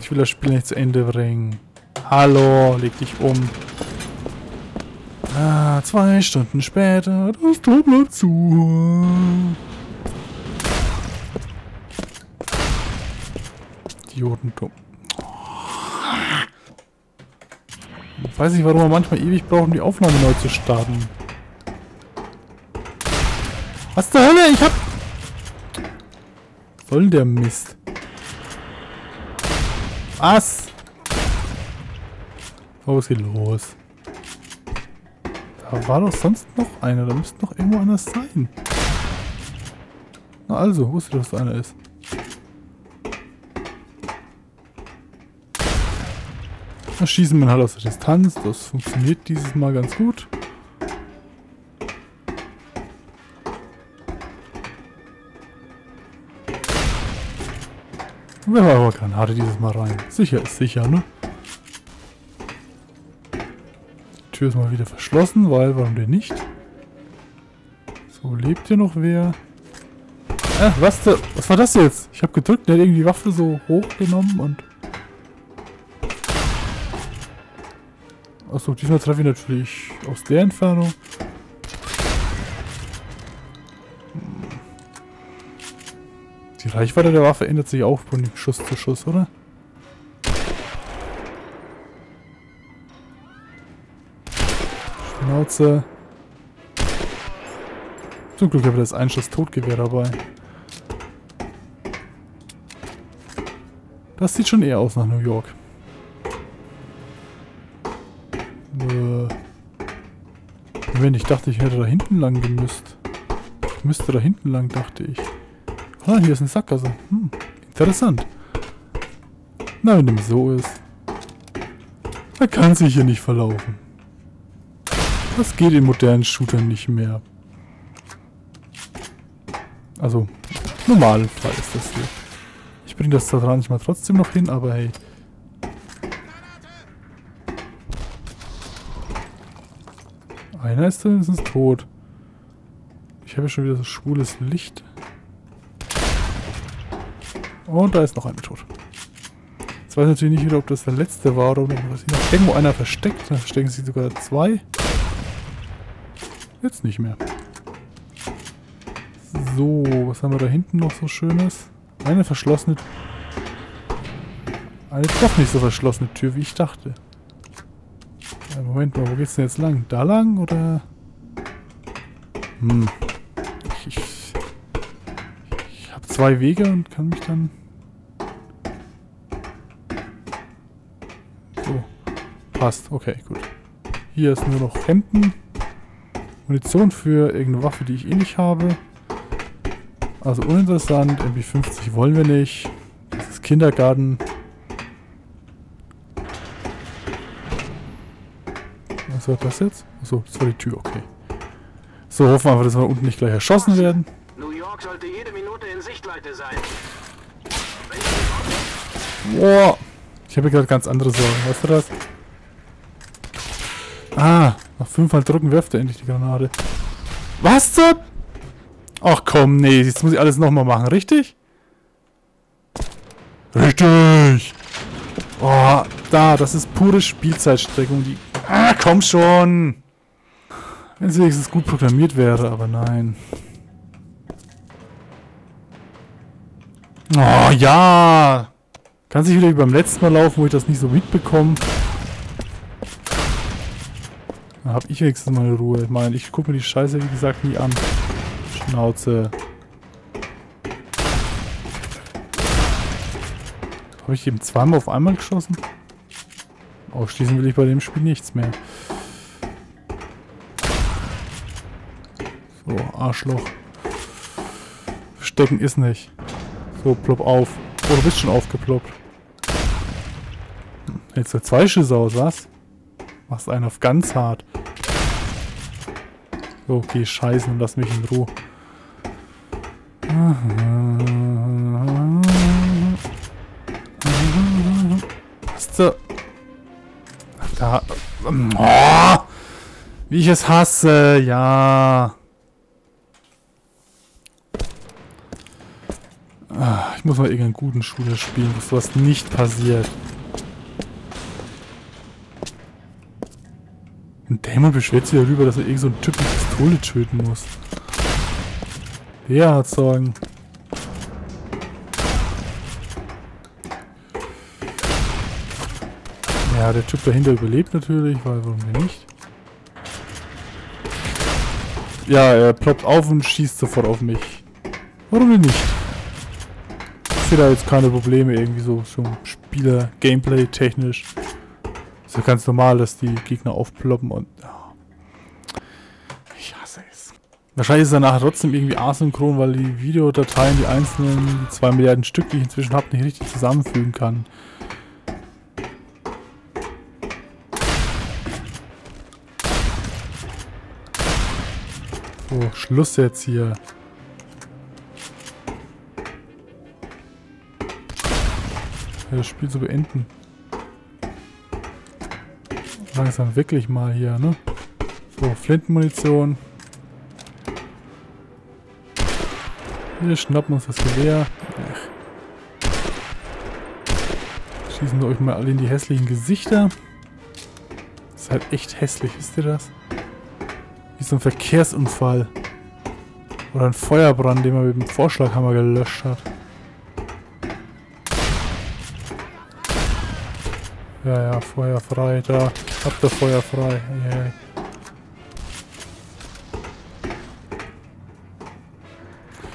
Ich will das Spiel nicht zu Ende bringen. Hallo, leg dich um. Ah, zwei Stunden später, das Tor bleibt zu. Idiotentum. Ich weiß nicht, warum wir manchmal ewig brauchen, um die Aufnahme neu zu starten. Was zur Hölle? Ich hab... Was soll der Mist? Was? Oh, was geht los? Da war doch sonst noch einer. Da müsste noch irgendwo einer sein. Na also, wusste, dass da einer ist. Da schießen wir halt aus der Distanz. Das funktioniert dieses Mal ganz gut. Wir haben aber Granate dieses Mal rein. Sicher ist sicher, ne? Die Tür ist mal wieder verschlossen, weil, warum denn nicht? So, lebt hier noch wer? Äh, was, da, was war das jetzt? Ich habe gedrückt, der hat irgendwie die Waffe so hochgenommen und... Achso, diesmal treffe ich natürlich aus der Entfernung. Die Reichweite der Waffe ändert sich auch von Schuss zu Schuss, oder? Schnauze. Zum Glück habe ich das Einschuss Totgewehr dabei. Das sieht schon eher aus nach New York. Äh. Wenn ich dachte, ich hätte da hinten lang gemüsst. Ich müsste da hinten lang, dachte ich. Ah, hier ist eine Sackgasse. Hm, interessant. Na, wenn dem so ist. Man kann sich hier nicht verlaufen. Das geht in modernen Shootern nicht mehr. Also, normalen Fall ist das hier. Ich bringe das da nicht mal trotzdem noch hin, aber hey. Einer ist zumindest tot. Ich habe ja schon wieder so schwules Licht. Und da ist noch einer tot. Jetzt weiß ich natürlich nicht wieder, ob das der letzte war oder ob noch irgendwo einer versteckt. Da verstecken sich sogar zwei. Jetzt nicht mehr. So, was haben wir da hinten noch so Schönes? Eine verschlossene... Eine doch nicht so verschlossene Tür, wie ich dachte. Moment mal, wo geht's denn jetzt lang? Da lang oder... Hm. Ich, ich, ich habe zwei Wege und kann mich dann... So. Passt. Okay, gut. Hier ist nur noch Hemden. Munition für irgendeine Waffe, die ich eh nicht habe. Also uninteressant. MP50 wollen wir nicht. Das ist Kindergarten. Was war das jetzt? Achso, das war die Tür, okay. So, hoffen wir einfach, dass wir unten nicht gleich erschossen werden. New York sollte jede Sichtweite sein. Boah. Ich habe gerade ganz andere Sorgen. Weißt du das? Ah, nach fünfmal drücken wirft er endlich die Granate. Was zur... Ach komm, nee, jetzt muss ich alles nochmal machen, richtig? Richtig! Oh, da, das ist pure Spielzeitstreckung, die... Ah, komm schon! Wenn es wenigstens gut programmiert wäre, aber nein. Oh, ja! Kann sich wieder wie beim letzten Mal laufen, wo ich das nicht so mitbekomme. Dann hab ich wenigstens mal Ruhe. Ich meine, ich gucke mir die Scheiße, wie gesagt, nie an. Schnauze. Habe ich eben zweimal auf einmal geschossen? Ausschließen will ich bei dem Spiel nichts mehr. So, Arschloch. Verstecken ist nicht. So, plopp auf. Oh, du bist schon aufgeploppt. Jetzt du zwei Schüsse aus, was? Machst einen auf ganz hart. So, okay, scheißen und lass mich in Ruhe. Zur... Da... Oh, wie ich es hasse, ja. Ah, ich muss mal irgendeinen guten Shooter spielen, dass sowas nicht passiert. Ein Dämon beschwert sich darüber, dass er irgend so einen Typ mit Pistole töten muss. Der hat Sorgen. Ja, der Typ dahinter überlebt natürlich, weil warum denn nicht? Ja, er ploppt auf und schießt sofort auf mich. Warum denn nicht? Sehe da jetzt keine Probleme irgendwie so, so Spieler, Gameplay technisch. Ist ja ganz normal, dass die Gegner aufploppen und... Ja. Ich hasse es. Wahrscheinlich ist er nachher trotzdem irgendwie asynchron, weil die Videodateien, die einzelnen, 2 Milliarden Stück, die ich inzwischen habe, nicht richtig zusammenfügen kann. So, Schluss jetzt hier. Das Spiel zu beenden. Langsam wirklich mal hier, ne? So, Flintenmunition. Wir schnappen uns das Gewehr. Ach. Schießen wir euch mal alle in die hässlichen Gesichter. Das ist halt echt hässlich, wisst ihr das? Wie so ein Verkehrsunfall. Oder ein Feuerbrand, den man mit dem Vorschlaghammer gelöscht hat. Ja, ja, Feuer frei, da. Habt ihr Feuer frei. Yeah.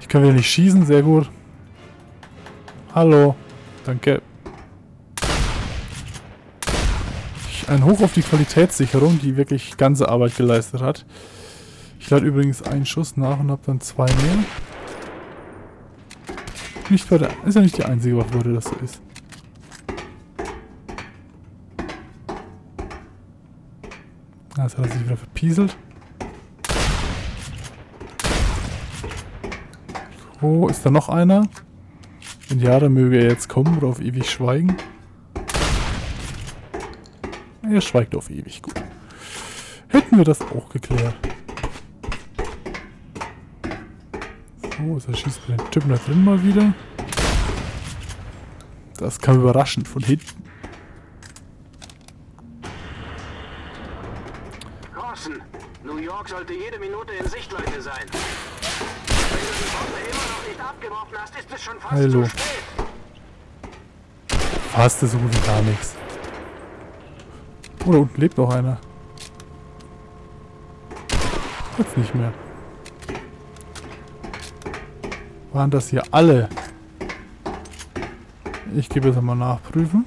Ich kann wieder nicht schießen, sehr gut. Hallo. Danke. Ein Hoch auf die Qualitätssicherung, die wirklich ganze Arbeit geleistet hat. Ich lade übrigens einen Schuss nach und habe dann zwei mehr. Nicht bei der, ist ja nicht die einzige Waffe, das so ist. Jetzt hat er sich wieder verpieselt. Oh, ist da noch einer? Wenn ja, dann möge er jetzt kommen oder auf ewig schweigen. Er schweigt auf ewig, gut. Hätten wir das auch geklärt. So, jetzt erschießt er den Typen da drin mal wieder. Das kam überraschend von hinten. Carson, York sollte jede Minute in Sichtweite sein. Wenn du die Bombe immer noch nicht abgeworfen hast, ist es schon fast Hallo. zu spät. Fast so gut wie gar nichts. Oh, da unten lebt noch einer. Jetzt nicht mehr. Waren das hier alle? Ich gebe jetzt mal nachprüfen.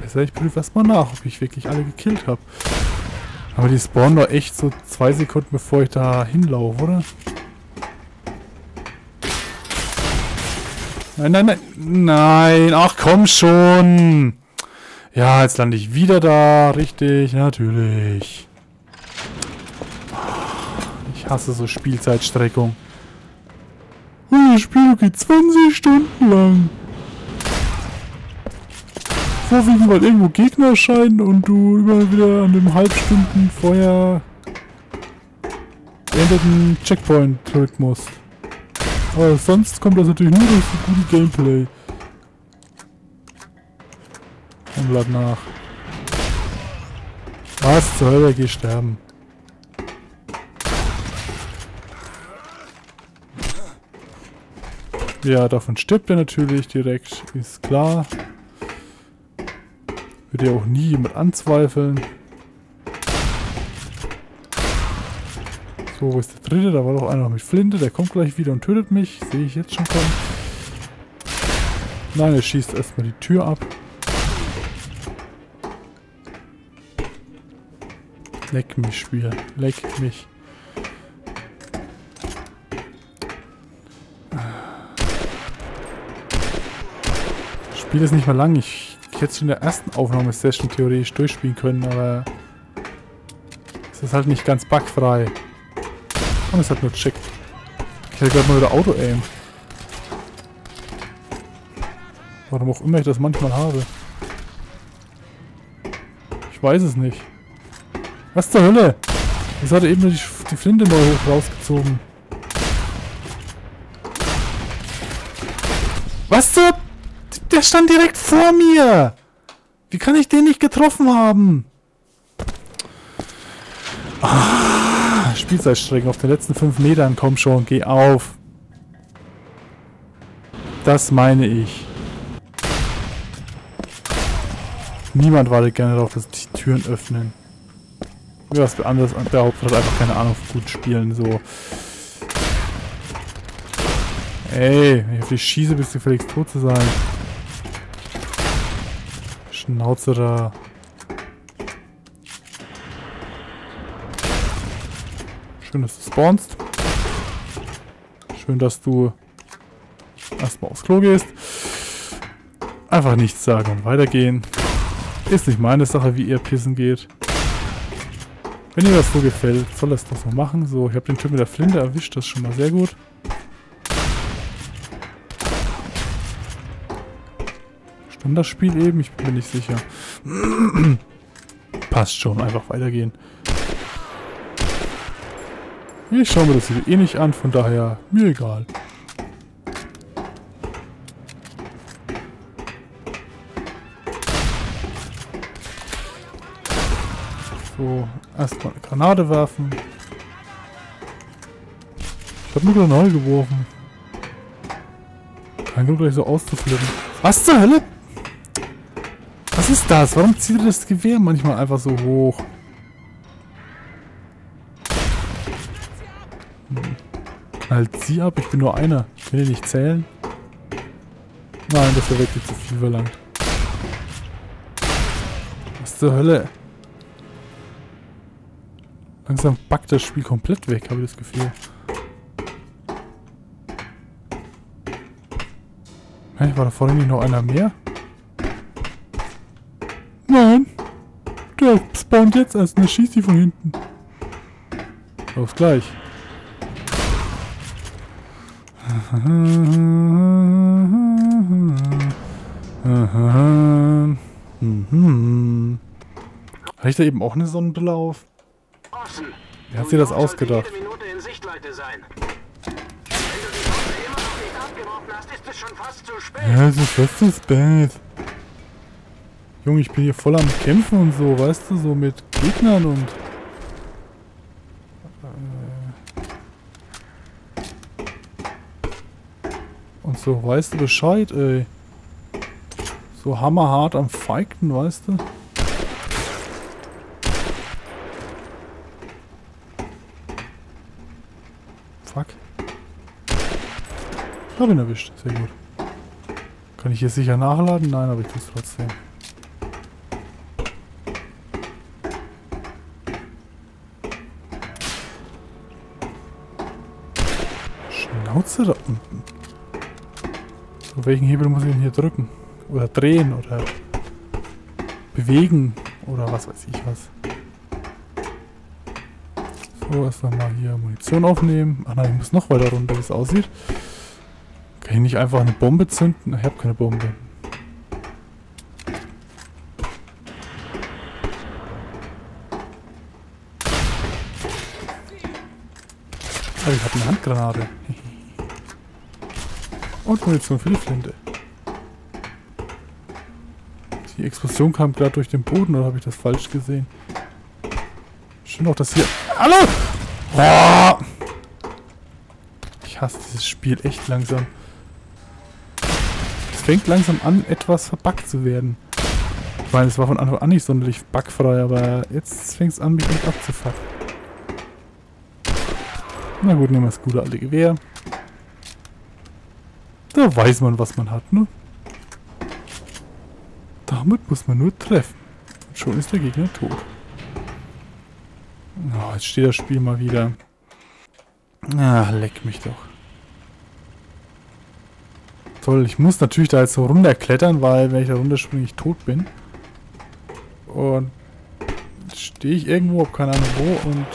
Besser, ich prüfe erstmal nach, ob ich wirklich alle gekillt habe. Aber die spawnen doch echt so zwei Sekunden bevor ich da hinlaufe, oder? Nein, nein, nein. Nein, ach komm schon. Ja, jetzt lande ich wieder da. Richtig, natürlich. Ich hasse so Spielzeitstreckung. Und das Spiel geht 20 Stunden lang. Vorwiegend, weil irgendwo Gegner erscheinen und du immer wieder an dem Halbstunden vorher beendeten Checkpoint drücken musst. Aber sonst kommt das natürlich nur durch die gute Gameplay. Und lad nach. Was zur Hölle, geh sterben. Ja, davon stirbt er natürlich direkt, ist klar. Würde ja auch nie jemand anzweifeln. So, wo ist der dritte? Da war doch einer mit Flinte. Der kommt gleich wieder und tötet mich. Sehe ich jetzt schon kommen. Nein, er schießt erstmal die Tür ab. Leck mich, Spiel. Leck mich. Das Spiel ist nicht mal lang. Ich, jetzt schon in der ersten Aufnahmesession theoretisch durchspielen können, aber es ist halt nicht ganz bugfrei. Und es hat nur checkt. Ich hätte gerade mal wieder Auto-Aim. Warum auch immer ich das manchmal habe. Ich weiß es nicht. Was zur Hölle? Jetzt hat er eben die, Flinte neu rausgezogen. Was zur... Der stand direkt vor mir! Wie kann ich den nicht getroffen haben? Ah, Spielzeitstrecken auf den letzten 5 Metern. Komm schon, geh auf. Das meine ich. Niemand wartet gerne darauf, dass die Türen öffnen. Ja, was anderes behauptet hat einfach keine Ahnung von gut spielen, so. Ey, wenn ich auf dich schieße, bist du völlig tot zu sein. Schnauze da. Schön, dass du spawnst. Schön, dass du erstmal aufs Klo gehst. Einfach nichts sagen und weitergehen. Ist nicht meine Sache, wie ihr pissen geht. Wenn ihr das so gefällt, soll das doch so machen. So, ich habe den Typ mit der Flinte erwischt, das ist schon mal sehr gut. Stand das Spiel eben? Ich bin mir nicht sicher. Passt schon, einfach weitergehen. Ich schaue mir das hier eh nicht an, von daher mir egal. So, erstmal eine Granate werfen. Ich habe eine Granate geworfen. Kein Grund gleich so auszuflippen. Was zur Hölle? Was ist das? Warum zieht er das Gewehr manchmal einfach so hoch? Hm. Halt sie ab, ich bin nur einer. Ich will hier nicht zählen. Nein, das wäre wirklich zu viel verlangt. Was zur Hölle? Langsam backt das Spiel komplett weg, habe ich das Gefühl. Hä, war da vorhin nicht noch einer mehr? Nein. Der spawnt jetzt erst und schießt die von hinten. Auf gleich. Habe ich da eben auch eine Sonnenbrille auf? Wie hat sie das ausgedacht? Ja, es ist fast zu spät. Junge, ich bin hier voll am Kämpfen und so, weißt du, so mit Gegnern und... Äh, und so, weißt du Bescheid, ey. So hammerhart am Feigten, weißt du? Fuck. Hab ihn erwischt, sehr gut. Kann ich hier sicher nachladen? Nein, aber ich tue es trotzdem. Schnauze da unten. So, welchen Hebel muss ich denn hier drücken? Oder drehen oder bewegen oder was weiß ich was. So, erst mal hier Munition aufnehmen. Ach nein, ich muss noch weiter runter, wie es aussieht. Kann ich nicht einfach eine Bombe zünden? Ich habe keine Bombe. Aber ich habe eine Handgranate. Und Munition für die Flinte. Die Explosion kam gerade durch den Boden, oder habe ich das falsch gesehen? Schön auch, dass hier... Hallo! Oh! Ich hasse dieses Spiel echt langsam. Es fängt langsam an, etwas verbuggt zu werden. Ich meine, es war von Anfang an nicht sonderlich bugfrei, aber jetzt fängt es an, mich nicht abzufucken. Na gut, nehmen wir das gute alte Gewehr. Da weiß man, was man hat, ne? Damit muss man nur treffen. Und schon ist der Gegner tot. Oh, jetzt steht das Spiel mal wieder. Ah, leck mich doch. Toll, ich muss natürlich da jetzt so runterklettern, weil wenn ich da runterspringe, ich tot bin. Und stehe ich irgendwo, hab keine Ahnung wo und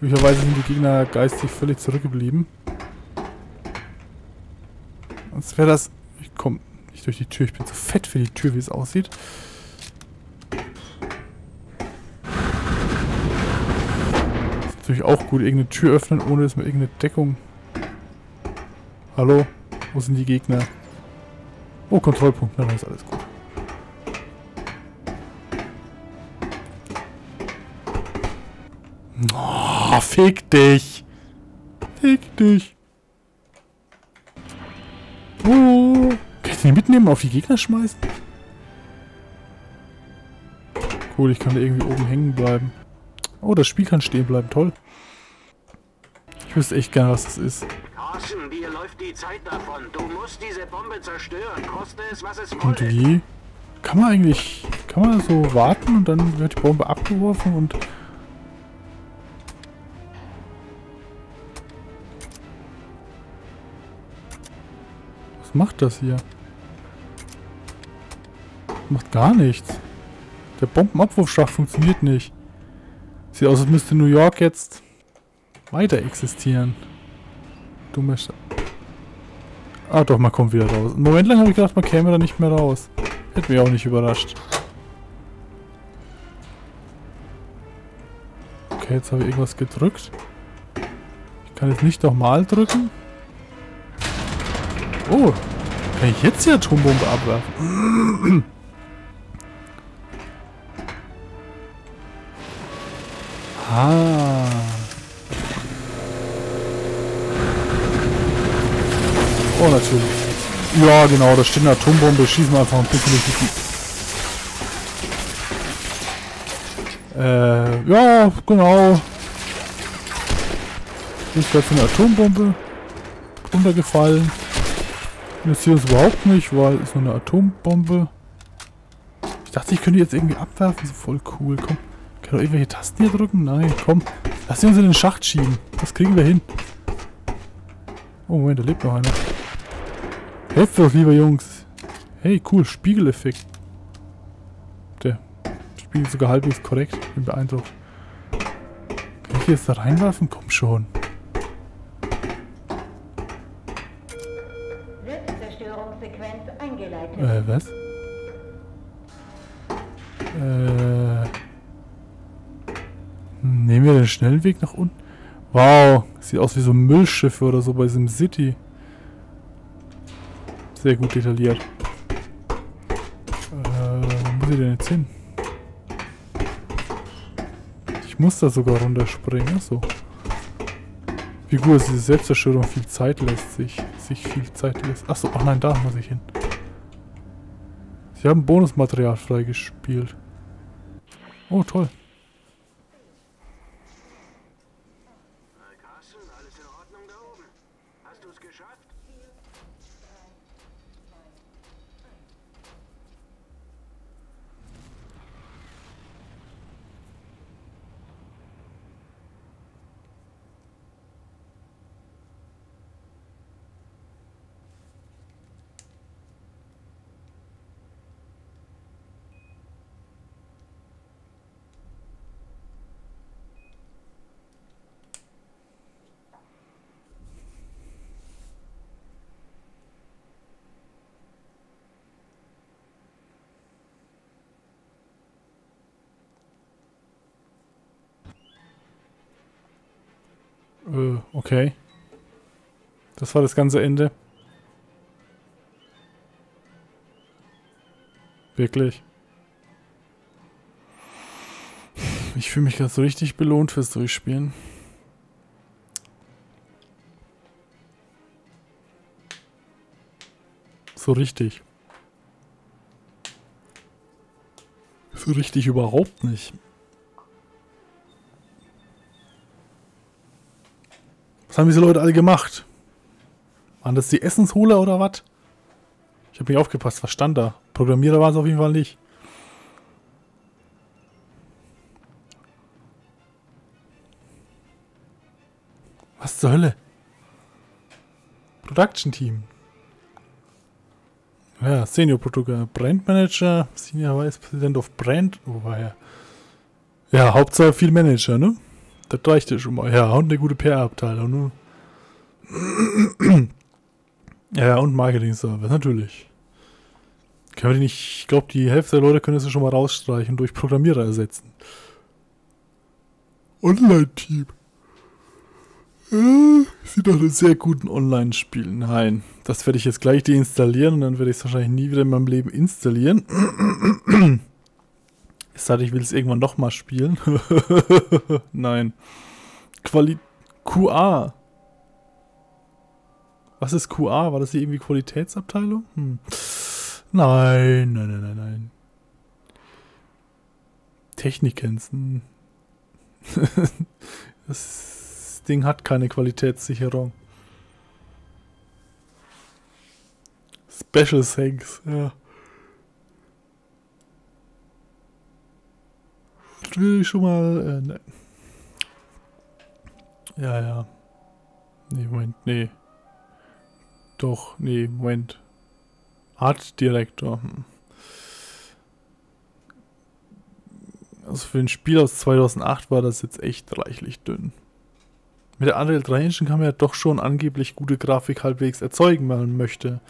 möglicherweise sind die Gegner geistig völlig zurückgeblieben. Sonst wäre das... Ich komme nicht durch die Tür, ich bin zu fett für die Tür, wie es aussieht. natürlich auch gut, irgendeine Tür öffnen, ohne dass man irgendeine Deckung... Hallo? Wo sind die Gegner? Oh, Kontrollpunkt. Na, dann ist alles gut. Oh, fick dich. Fick dich. Den mitnehmen, auf die Gegner schmeißen? Cool, ich kann da irgendwie oben hängen bleiben. Oh, das Spiel kann stehen bleiben. Toll. Ich wüsste echt gerne, was das ist. Carson, dir läuft die Zeit davon. Du musst diese Bombe zerstören, koste es, was es Und wie? Kann man eigentlich... Kann man so warten und dann wird die Bombe abgeworfen und... Was macht das hier? Macht gar nichts. Der Bombenabwurfschacht funktioniert nicht. Sieht aus, als müsste New York jetzt weiter existieren. Dumme Sch Ah doch, man kommt wieder raus. Einen Moment lang habe ich gedacht, man käme da nicht mehr raus. Hätte mich auch nicht überrascht. Okay, jetzt habe ich irgendwas gedrückt. Ich kann jetzt nicht nochmal drücken. Oh, kann ich jetzt die Atombombe abwerfen? Ah. Oh, natürlich. Ja, genau, da steht eine Atombombe. Schießen wir einfach ein bisschen. Äh, ja, genau. Ist gerade eine Atombombe runtergefallen. Interessiert uns überhaupt nicht, weil ist nur eine Atombombe. Ich dachte, ich könnte jetzt irgendwie abwerfen. Voll cool. Komm. Kann doch irgendwelche Tasten hier drücken? Nein, komm. Lass uns in den Schacht schieben. Das kriegen wir hin. Oh, Moment, da lebt noch einer. Helft doch, lieber Jungs. Hey, cool, Spiegeleffekt. Der spiegelt sogar halbwegs korrekt. Bin beeindruckt. Kann ich die jetzt da reinwerfen? Komm schon. Äh, was? Äh. Nehmen wir den schnellen Weg nach unten? Wow, sieht aus wie so Müllschiffe oder so bei SimCity. Sehr gut detailliert. Äh, wo muss ich denn jetzt hin? Ich muss da sogar runterspringen, achso. Wie gut, dass diese Selbstzerstörung viel Zeit lässt sich, sich viel Zeit lässt. Achso, ach nein, da muss ich hin. Sie haben Bonusmaterial freigespielt. Oh, toll. Okay. Das war das ganze Ende. Wirklich. Ich fühle mich gerade so richtig belohnt fürs Durchspielen. So richtig. So richtig überhaupt nicht. Haben diese Leute alle gemacht? Waren das die Essensholer oder was? Ich habe nicht aufgepasst, was stand da? Programmierer waren es auf jeden Fall nicht. Was zur Hölle? Production Team. Ja, Senior Producer, Brand Manager, Senior Vice President of Brand. Ja. Ja, Hauptsache viel Manager, ne? Das reicht ja schon mal. Ja, und eine gute PR-Abteilung, ne? ja, und Marketing-Service, natürlich. Können wir die nicht, ich glaube, die Hälfte der Leute können das ja schon mal rausstreichen und durch Programmierer ersetzen. Online-Team. Äh, Sieht nach einem sehr guten Online-Spiel. Nein, das werde ich jetzt gleich deinstallieren und dann werde ich es wahrscheinlich nie wieder in meinem Leben installieren. Sei denn, ich will es irgendwann nochmal spielen. Nein. Quali QA. Was ist QA? War das hier irgendwie Qualitätsabteilung? Hm. Nein, nein, nein, nein, nein. Technikens. Hm. das Ding hat keine Qualitätssicherung. Special Thanks, ja. Ich schon mal. Äh, ne. Ja, ja. Nee, Moment, nee. Doch, nee, Moment. Art Director. Hm. Also für ein Spiel aus 2008 war das jetzt echt reichlich dünn. Mit der Unreal 3 Engine kann man ja doch schon angeblich gute Grafik halbwegs erzeugen, wenn man möchte.